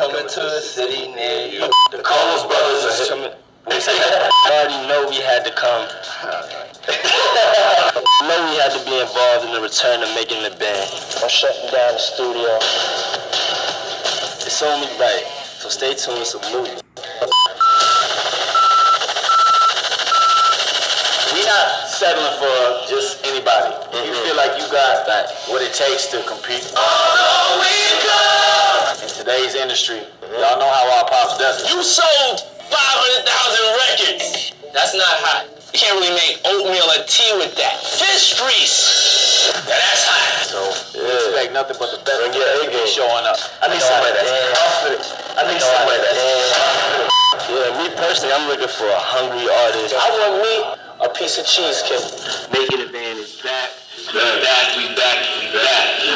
coming to a city near you. The Combs brothers are coming. We already know we had to come. know we had to be involved in the return of making the band. I'm shutting down the studio. It's only right. So stay tuned. Salute. We're not settling for just anybody. If you feel like you got what it takes to compete in today's industry, y'all know how our pops does it. You sold 500,000 records. That's not hot. You can't really make oatmeal or tea with that. Fish grease. Now that's hot. So we expect nothing but the best Bring your A game. showing up. I need somebody that's Yeah. confident. I need somebody that's Yeah, me personally, I'm looking for a hungry artist. I want me a piece of cheesecake. Making the band is back. We back, we back, we back. Yeah.